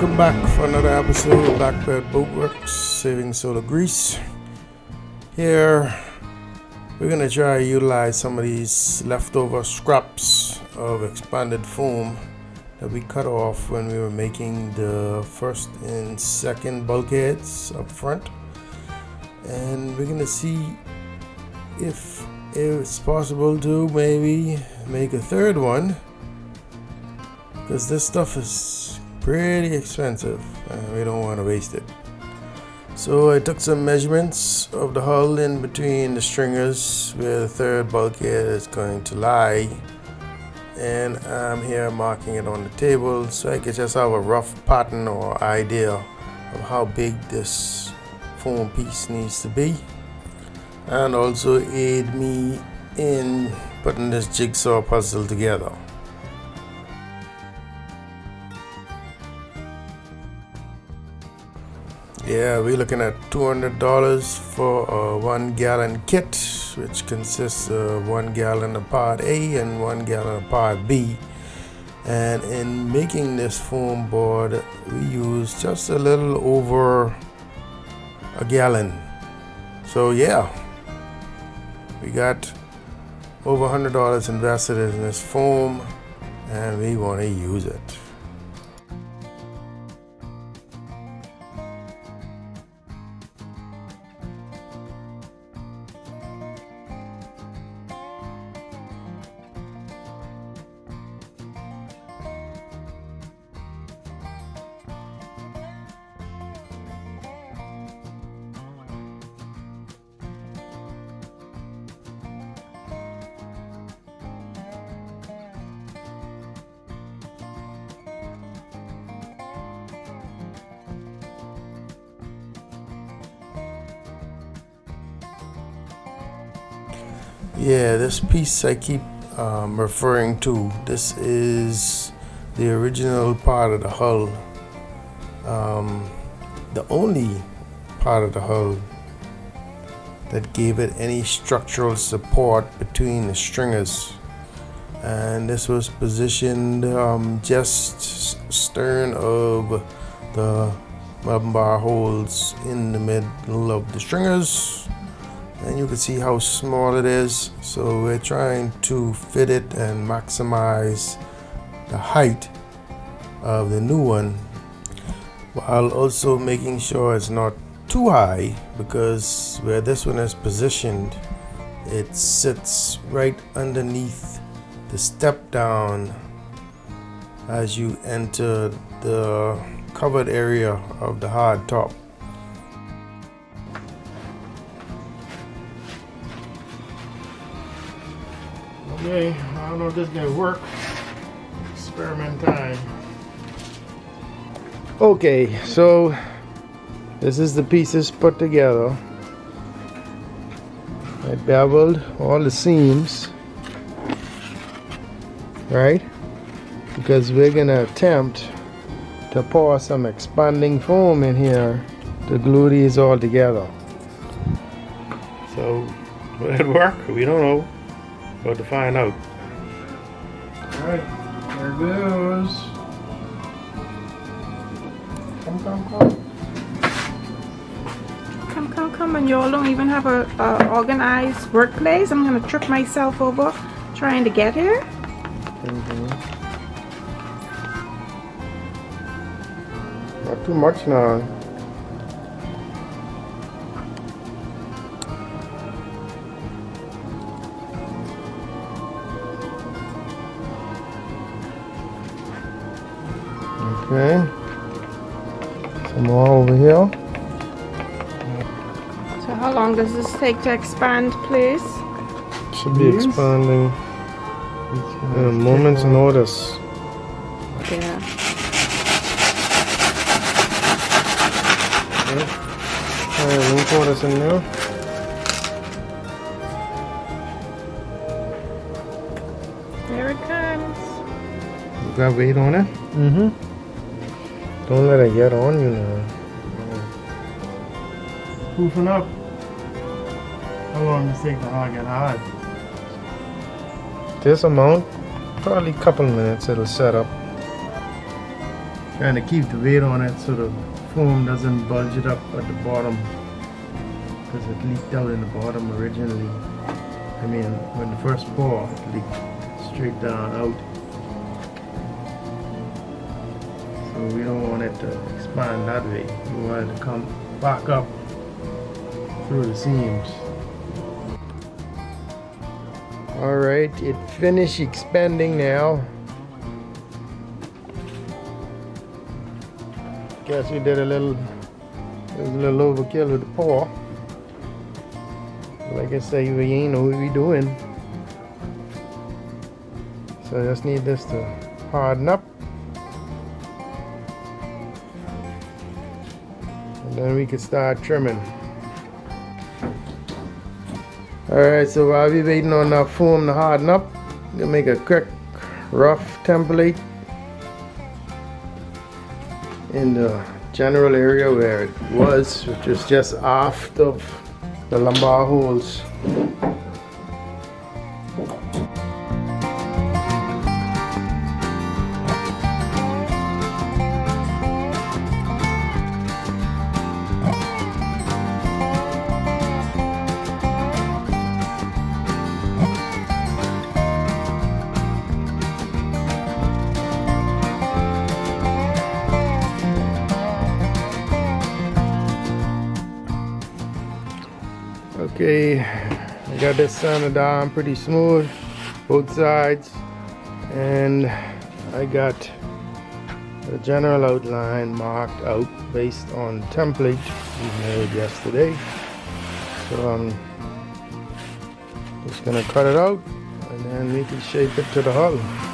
Welcome back for another episode of Blackbeard Boatworks Saving Soul of Greece. Here we're going to try to utilize some of these leftover scraps of expanded foam that we cut off when we were making the first and second bulkheads up front. And we're going to see if it's possible to maybe make a third one because this stuff is pretty expensive and we don't want to waste it so I took some measurements of the hull in between the stringers where the third bulkhead is going to lie and I'm here marking it on the table so I can just have a rough pattern or idea of how big this foam piece needs to be and also aid me in putting this jigsaw puzzle together. Yeah, we're looking at $200 for a one gallon kit, which consists of one gallon of part A and one gallon of part B. And in making this foam board, we use just a little over a gallon. So yeah, we got over $100 invested in this foam and we want to use it. Yeah, this piece I keep um, referring to, this is the original part of the hull. Um, the only part of the hull that gave it any structural support between the stringers. And this was positioned um, just stern of the limber holes in the middle of the stringers and you can see how small it is. So we're trying to fit it and maximize the height of the new one while also making sure it's not too high because where this one is positioned it sits right underneath the step down as you enter the covered area of the hard top Okay, I don't know if this is gonna work. Experiment time. Okay, so this is the pieces put together. I beveled all the seams, right? Because we're gonna attempt to pour some expanding foam in here to glue these all together. So, will it work? We don't know. About to find out. Alright, there goes. Come, come, come. Come, come, come, and y'all don't even have a, a, organized workplace. I'm gonna trip myself over trying to get here. Mm -hmm. Not too much now. Okay. Some more over here. So how long does this take to expand, please? Should be expanding in a moment's notice. Yeah. Okay. Alright, we pour this in there. There it comes. You got weight on it? Mm-hmm. Don't let it get on you now. Poofing up. How long does it take to get hard? This amount, probably a couple minutes it'll set up. trying to keep the weight on it so the foam doesn't bulge it up at the bottom because it leaked out in the bottom originally. I mean, when the first pour, it leaked straight down out. So we don't want it to expand that way. We want it to come back up through the seams. Alright, it finished expanding now. Guess we did a little, a little overkill with the pour. Like I say, we ain't know what we doing. So I just need this to harden up. Then we can start trimming. Alright, so while we're waiting on our foam to harden up, gonna make a quick rough template in the general area where it was, which is just aft of the limber holes. Okay, I got this sanded down pretty smooth, both sides, and I got the general outline marked out based on template we made yesterday. So I'm just gonna cut it out and then we can shape it to the hull.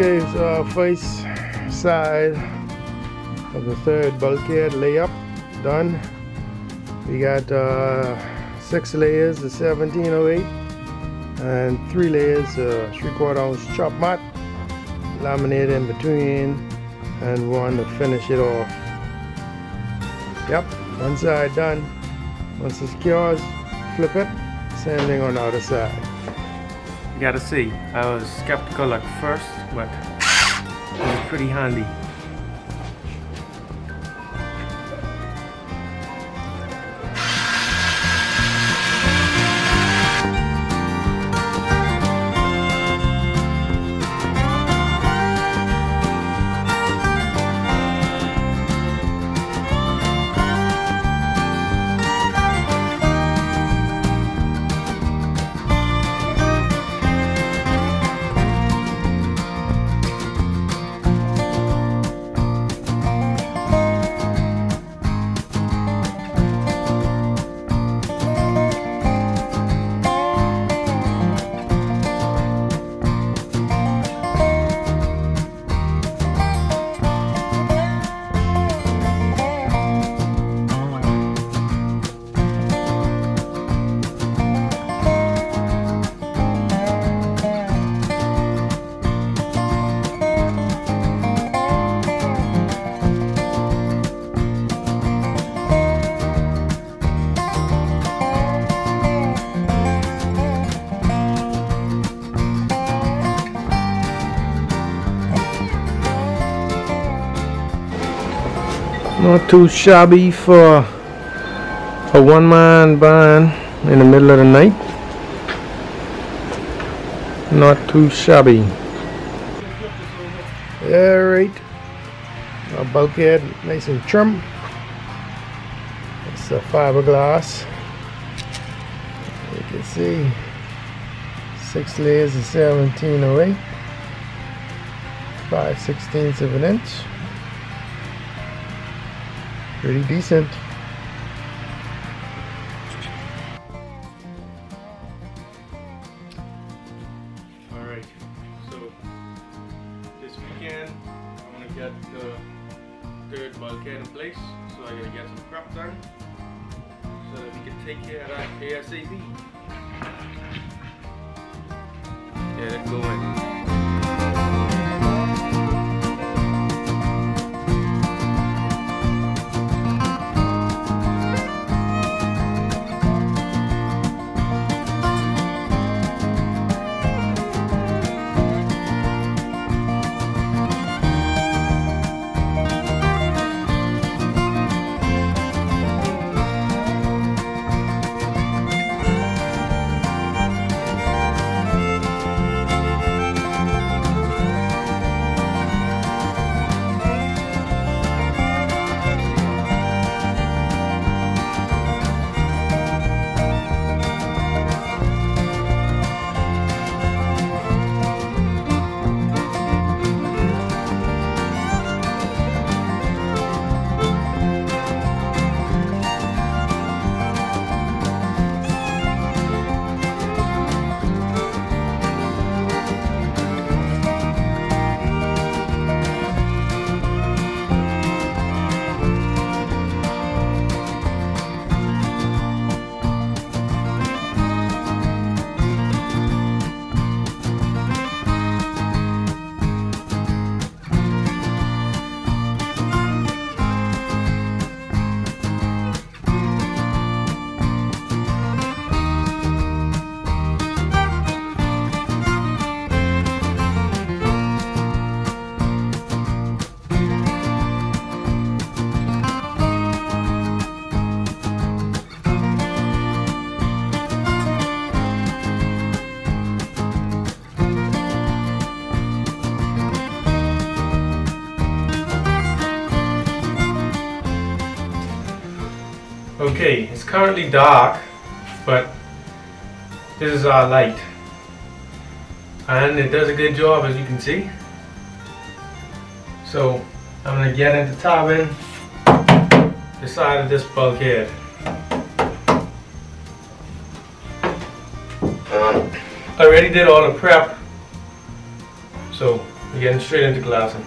Okay, so first side of the third bulkhead layup done. We got uh, six layers of 1708 and three layers of three quarter ounce chop mat, laminated in between, and one to finish it off. Yep, one side done. Once it secures, flip it, same thing on the other side. Gotta see, I was skeptical at first, but it was pretty handy. Not too shabby for a one-man band in the middle of the night. Not too shabby. Alright. Our bulkhead nice and trim. It's a fiberglass. You can see six layers of 1708. 5 sixteenths of an inch. Pretty decent. Alright, so this weekend I'm gonna get the third bulkhead in place, so I gotta get some prep done so that we can take care of that ASAP. Get it going. Okay, it's currently dark, but this is our light. And it does a good job as you can see. So I'm gonna get into tapping the side of this bulkhead. I already did all the prep, so we're getting straight into glassing.